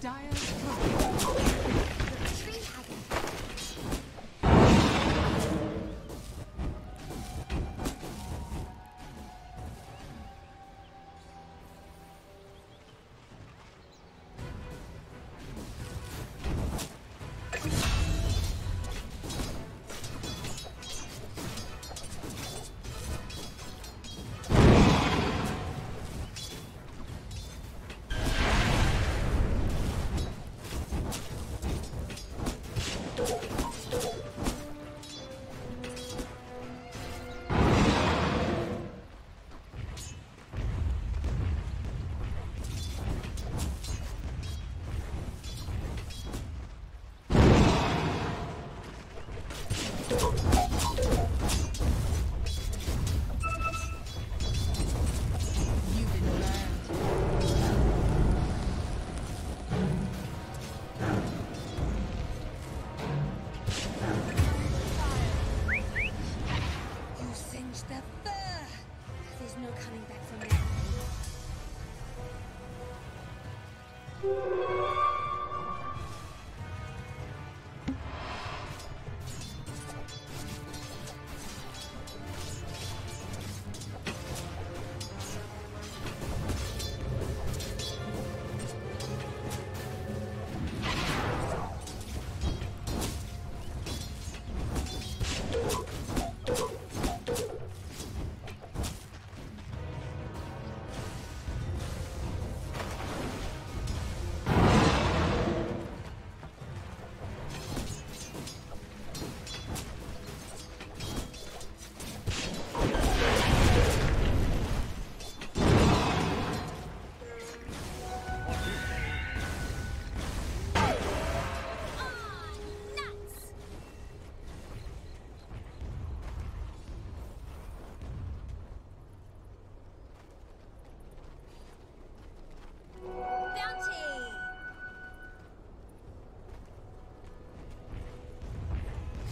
Dire's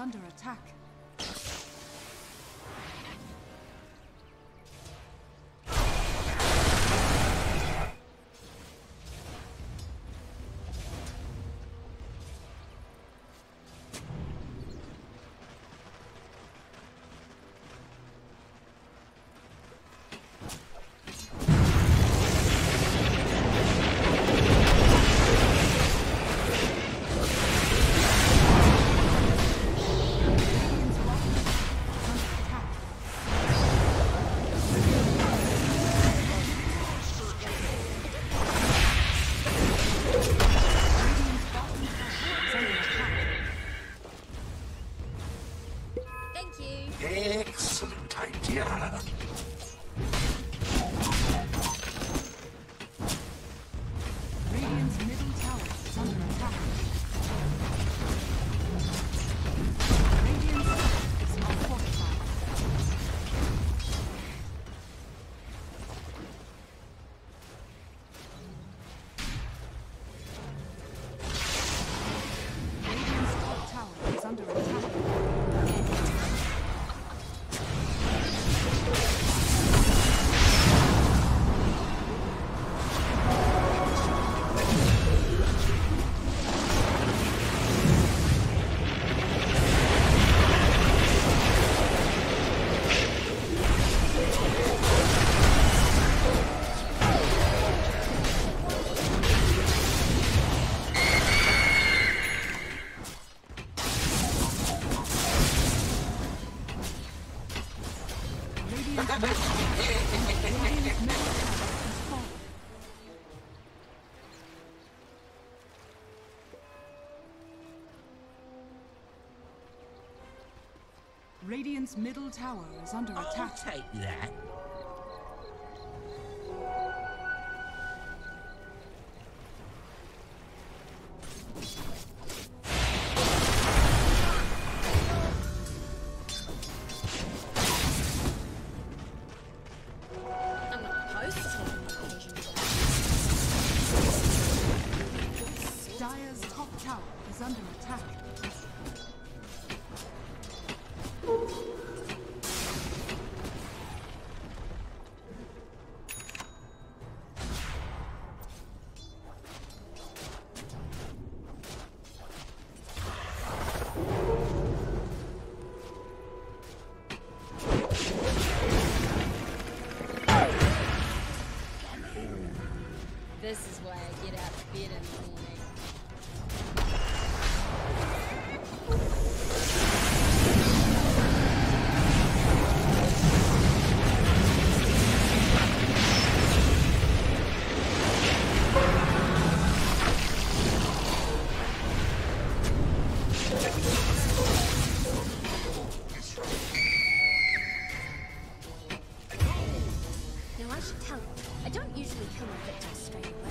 under attack. Radiant's middle tower is under I'll attack. I'll take that. I don't usually kill my victims straight away.